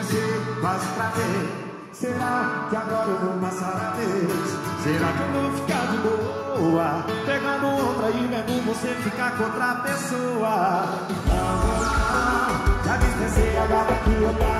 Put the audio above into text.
conhecer, pra ver. Será que agora eu vou passar a vez? Será que eu vou ficar de boa? Pegando outra e mesmo você ficar com outra pessoa. Não, não, não. Já dispensei a gata que eu tava.